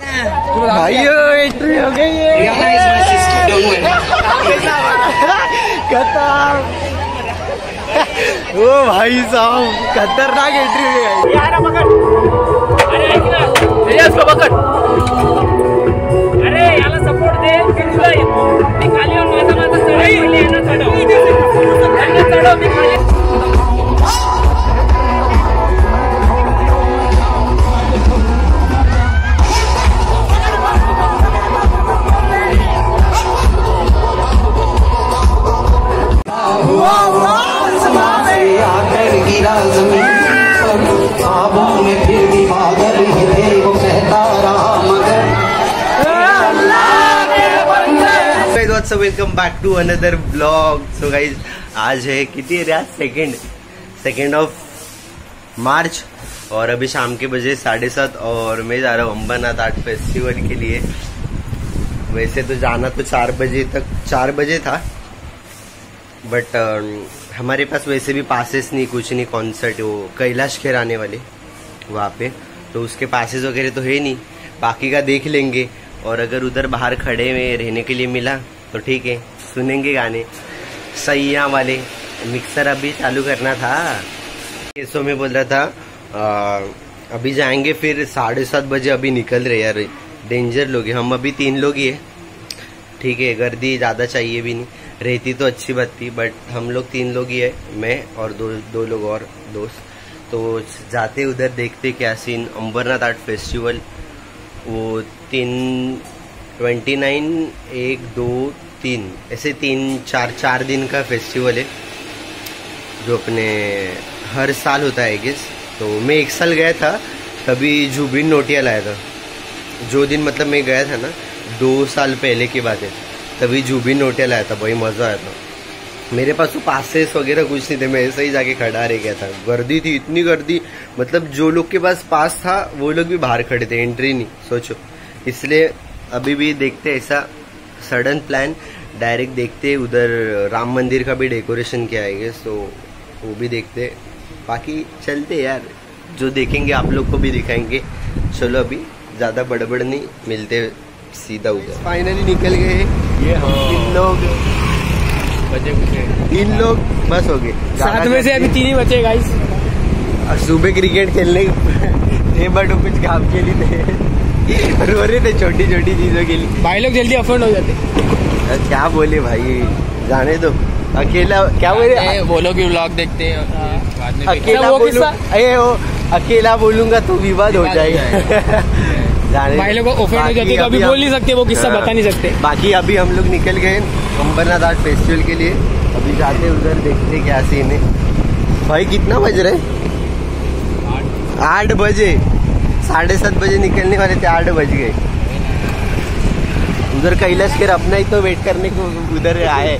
भाइयों एंट्री हो गई है। ओ भाई साहब खतरनाक एंट्री हो गई यार पकड। अरे ऐक ना पकड। अरे याला सपोर्ट दे तुला मी खाली येऊन माझा माझा चढव पहिले यांना चढव यांना चढव मी खाली so welcome back to another blog so guys आज है कितनी है आज सेकेंड सेकेंड ऑफ़ मार्च और अभी शाम के बजे साढ़े सात और मैं जा रहा हूँ अम्बानाथ आर्ट फेस्टिवल के लिए। वैसे तो जाना तो चार बजे तक, चार बजे था। बट हमारे पास वैसे भी पासेस नहीं, कुछ नहीं कॉन्सर्ट वो कैलाश खेर आने वाले वहाँ पे। तो उसके पासेस वगैरह तो है नहीं। बाकी का देख लेंगे। और अगर उधर बाहर खड़े में रहने के लिए मिला तो ठीक है सुनेंगे गाने। सैया वाले मिक्सर अभी चालू करना था। सो मैं बोल रहा था आ, अभी जाएँगे फिर साढ़े सात बजे अभी निकल रहे यार। डेंजर लोग हैं। हम अभी तीन लोग ही है। ठीक है गर्दी ज़्यादा चाहिए भी नहीं। रहती तो अच्छी बात थी बट हम लोग तीन लोग ही है मैं और दो दो लोग और दोस्त। तो जाते उधर देखते क्या सीन अम्बरनाथ आर्ट फेस्टिवल वो तीन ट्वेंटी नाइन, एक, दो, तीन। ऐसे तीन, चार चार दिन का फेस्टिवल है, जो अपने हर साल होता है गेस तो मैं एक साल गया था, तभी जुबिन नोटिया लाया था। जो दिन मतलब मैं गया था ना, दो साल पहले की बात है, तभी जुबिन नोटिया लाया था वही मज़ा आया था। मेरे पास तो पासेस वगैरह कुछ नहीं थे, मैं ऐसे ही जाके खड़ा रह गया था। गर्दी थी, इतनी गर्दी मतलब जो लोग के पास पास था, वो लोग भी बाहर खड़े थे एंट्री नहीं, सोचो। इसलिए अभी भी देखते ऐसा सडन प्लान डायरेक्ट देखते उधर राम मंदिर का भी डेकोरेशन किया है तो वो भी देखते बाकी चलते यार जो देखेंगे आप लोग को भी दिखाएँगे। चलो अभी ज़्यादा बड़बड़ नहीं मिलते सीधा उधर। फाइनली निकल गए। ये तीन लोग। तीन लोग बस हो गए। सात में से अभी तीन ही बचे गाइस सुबह क्रिकेट खेलने थे बट कुछ काम के लिए थे रो रहे थे छोटी छोटी चीज़ों के लिए। भाई लोग जल्दी अफोर्ड हो जाते। क्या बोले भाई? जाने दो। अकेला क्या बोले? वो लोग भी व्लॉग देखते हैं। अकेला वो अरे वो अकेला बोलूँगा तो विवाद हो जाएगा। जाने भाई लोग ऑफेंड हो जाते तो अभी बोल नहीं सकते वो किस्सा हाँ। बता नहीं सकते। बाकी अभी हम लोग निकल गए अम्बरनाथ आर्ट फेस्टिवल के लिए। अभी जाते उधर देखते क्या सीन है। भाई कितना बज रहे आठ बजे। साढ़े सात बजे निकलने वाले थे आठ बज गए। उधर कैलाश खेर अपना ही तो वेट करने को उधर आए।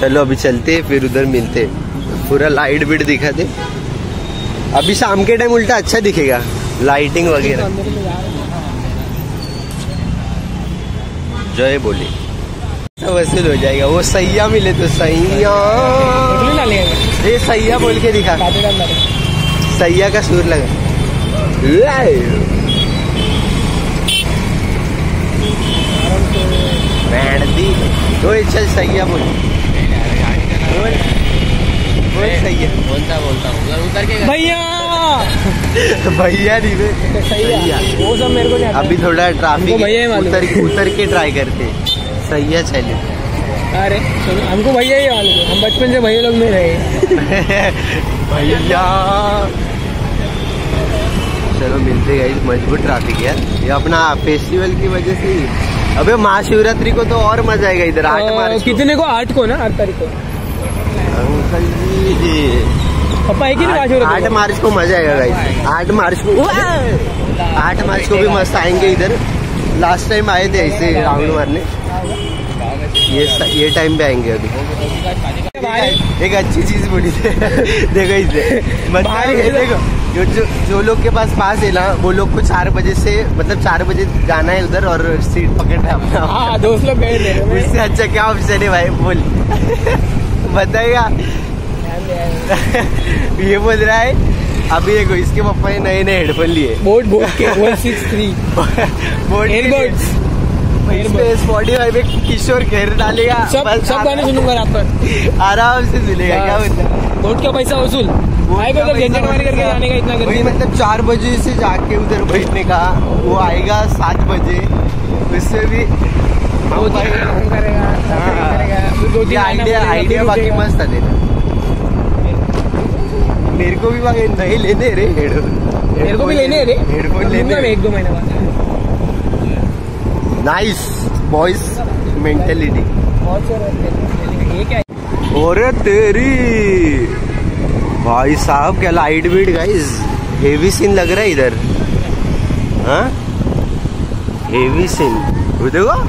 चलो अभी चलते हैं, फिर उधर मिलते हैं। पूरा लाइट बिट दिखा दे। अभी शाम के टाइम उल्टा अच्छा दिखेगा लाइटिंग वगैरह। जय बोले। सब वसूल हो जाएगा। वो सैया मिले तो सैया। ये सैया बोल के दिखा। सैया का सुर लगा। दो। चल सैया बोल। बोल। बोल सैया। बोलता बोलता हूँ उतर के भैया! भैया नहीं बे वो सब मेरे को नहीं अभी थोड़ा ट्रैफ़िक भैया उतर उतर के ट्राई करते। सैया चले। अरे हमको भैया ही मालूम। हम बचपन से भैया लोग में रहे। भैया। चलो मिलते गए मज़बूत ट्रैफ़िक है ये अपना फेस्टिवल की वजह से ही। अबे महाशिवरात्रि को तो और मज़ा आएगा इधर आठ मार्च कितने को? आठ को ना? आठ तारीख को। अंकल जी। पापा है कि नहीं आठ- आठ मार्च को मज़ा आएगा गाइस आठ मार्च को। आठ मार्च को भी मस्त आएँगे इधर। लास्ट टाइम आए थे ऐसे राउंड मारने। ये ये टाइम पे आएँगे अभी। एक अच्छी चीज़ बोली थी। देखो इसे। मतलब देखो जो जो जो लोग के पास पास है ना वो लोग को चार बजे से मतलब चार बजे जाना है उधर और सीट पकड़ना है अपना हाँ दोस्त लोग गए उससे अच्छा क्या ऑप्शन है भाई बोल। बताएगा ये बोल रहा है अभी देखो इसके पापा ने नए नए हेडफोन लिए। बोट बोट के one six three boAt airbuds Spotify पे किशोर खेर डालेगा। सब सब गाने सुनूँगा रात पर आराम से सुनेगा क्या हाँ। बोलता है? बोट का पैसा वसूल। आएगा का झंझट मारी करके जाने का इतना करके मतलब चार बजे से जाके उधर बैठने का वो आएगा सात बजे। उससे भी भाई- करेगा हाँ। करेगा। दो ये तीन आइडिया आइडिया बाकी मस्त है मेरे को भी नहीं लेने रे हेडफोन मेरे को भी लेने रे। हेडफोन लेने। एक दो महीने बाद। Nice boys mentality? और तेरी भाई साहब क्या light beat guys heavy scene लग रहा है इधर। हाँ? हेवी सीन देखो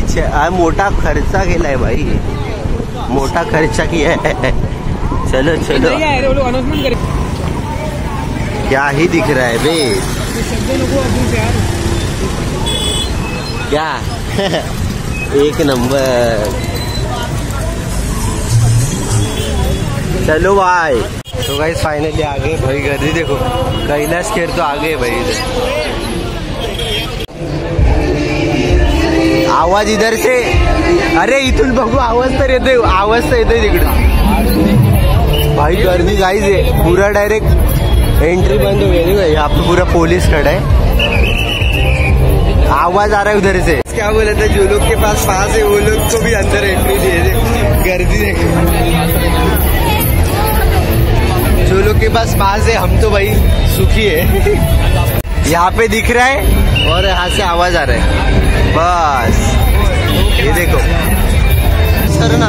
छ- आ, मोठा खर्चा केला है भाई। मोठा खर्चा किया है। चलो चलो। क्या ही दिख रहा है बे। क्या? एक नंबर। चलो भाई। तो भाई फाइनली आ गए भाई, गर्दी देखो। कैलाश खेर तो आ गए भाई आवाज़ इधर से। अरे इथून बघू आवाज़ तर येतोय आवाज़ तर येतोय तिकडे भाई, गर्दी आहे पूरा डायरेक्ट एंट्री बंद हो गई देखो, यहाँ पे पूरा पुलिस खड़ा है। आवाज़ आ रहा है उधर से। क्या बोला था? जो लोग के पास पास है वो लोग को भी अंदर एंट्री दे थे गर्दी देखो। जो लोग के पास पास है हम तो भाई सुखी है। यहाँ पे दिख रहा है और यहाँ से आवाज़ आ रहा है। बस। ये देखो। सर ना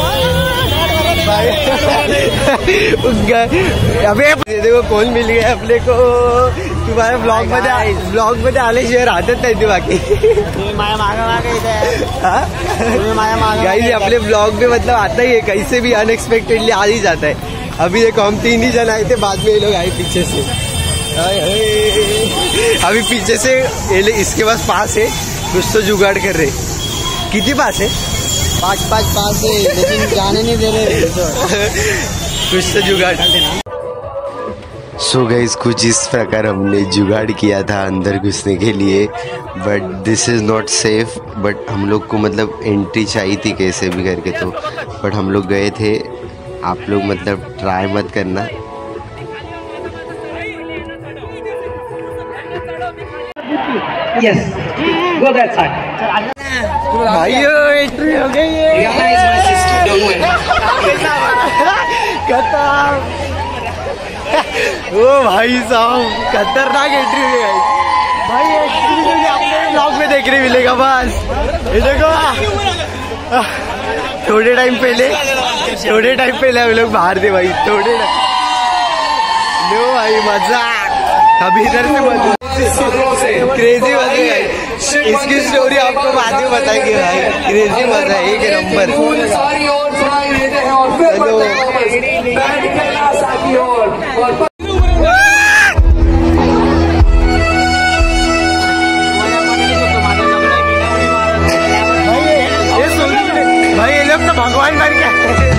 अबे देखो कौन मिल गया अपने को? तुम्हारे ब्लॉग में ब्लॉग मध्ये आल्याशिवाय राहतच नाही ते बाकी। गाइस अपने ब्लॉग में मतलब आता ही है कैसे भी अनएक्सपेक्टेडली आ ही जाता है। अभी देखो हम तीन ही जन आए थे बाद में ये लोग आए पीछे से। अभी पीछे से इसके पास पास है कुछ तो जुगाड़ कर रहे। कितनी पास है? पाँच पाँच पास है लेकिन जाने नहीं दे रहे कुछ तो जुगाड़ सो गाइज़ कुछ इस प्रकार हमने जुगाड़ किया था अंदर घुसने के लिए but this is not safe but हम लोग को मतलब एंट्री चाहिए थी कैसे भी करके तो बट हम लोग गए थे, आप लोग मतलब ट्राई मत करना Yes. एंट्री हो गई ओ भाई साहब, खतरनाक एंट्री है भाई। एंट्री मुझे अपने ब्लॉग में देखने मिलेगा, बस। ये देखो। थोड़े टाइम पहले, थोड़े टाइम पहले हम लोग बाहर थे भाई, थोड़े लो भाई मज़ा अभी इधर से मज़ा क्रेजी मज़ा है इसकी स्टोरी आपको बाद में बताएँगे भाई क्रेजी मज़ा है, एक नंबर हेलो। बढ़ते हैं बस।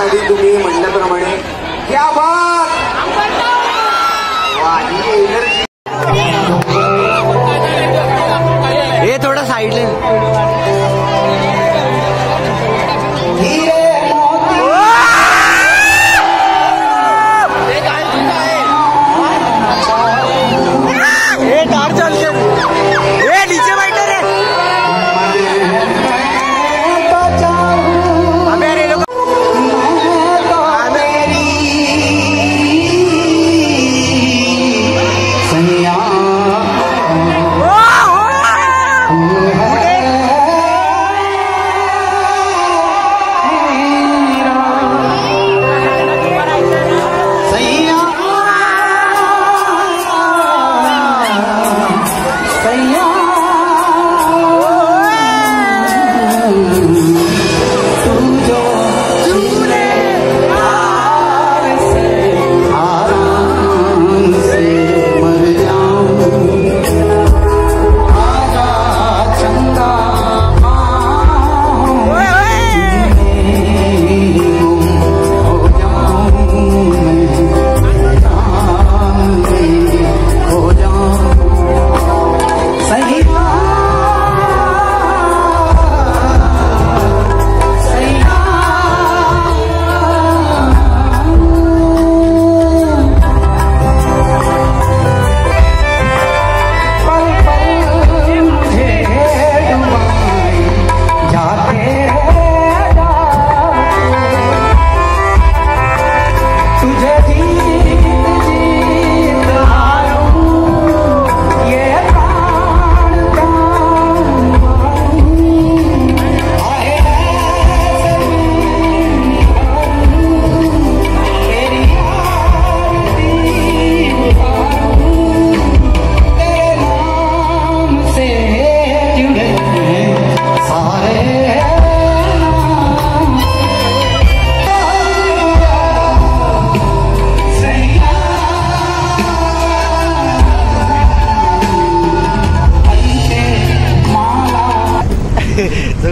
आधी- तुम्ही म्हटल्याप्रमाणे क्या बात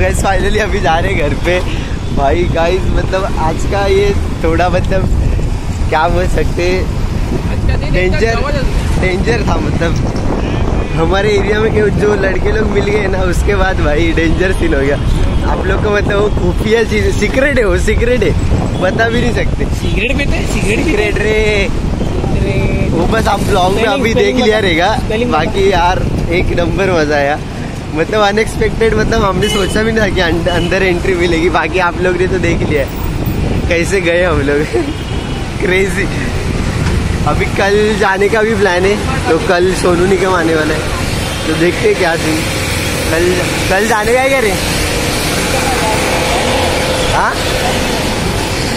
गाइस फाइनली अभी जा रहे हैं घर पे। भाई गाइस मतलब आज का ये थोड़ा मतलब क्या बोल सकते डेंजर डेंजर था मतलब। हमारे एरिया में केवल जो लड़के लोग मिल गए ना उसके बाद भाई डेंजर सीन हो गया। आप लोग को मतलब वो खुफिया चीज़ सीक्रेट है वो सीक्रेट है। बता भी नहीं सकते। सिगरेट पीते सिगरेट सीक्रेट रे। वो बस आप ब्लॉग में अभी देख लिया रहेगा। बाकी यार एक नंबर मज़ा आया। मतलब अनएक्सपेक्टेड मतलब हमने सोचा भी नहीं था कि अंदर एंट्री मिलेगी। बाकी आप लोग ने तो देख लिया है। कैसे गए हम लोग? क्रेजी अभी कल जाने का भी प्लान है तो कल सोनू निगम आने वाला है। तो देखते क्या सीन। कल कल जाने का क्या रे? हाँ?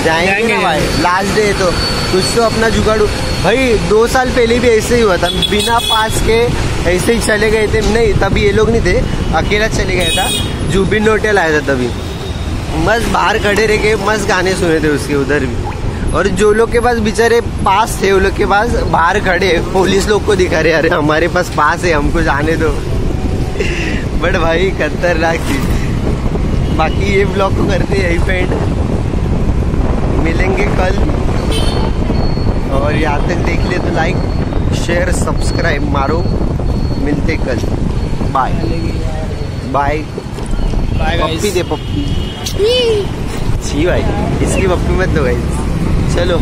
जाएँगे भाई। लास्ट डे है तो। कुछ तो अपना जुगाड़ू भाई दो साल पहले भी ऐसे ही हुआ था। बिना पास के ऐसे ही चले गए थे। नहीं, तभी ये लोग नहीं थे। अकेला चले गया था। जुबिन होटल आया था तभी। मस्त बाहर खड़े रह के मस्त गाने सुने थे उसके, उधर भी। और जो लोग के पास बेचारे पास थे वो लोग के पास बाहर खड़े पुलिस लोग को दिखा रहे अरे, हमारे पास पास है, हमको जाने दो। बट भाई, खतरनाक थी। बाकी ये ब्लॉग को करते हैं, यहीं पे end। मिलेंगे कल। और यहाँ तक देख ले तो लाइक शेयर सब्सक्राइब मारो। मिलते कल। बाय बाय पप्पी दे पप्पी। छी भाई। इसकी पप्पी मत दो भाई चलो।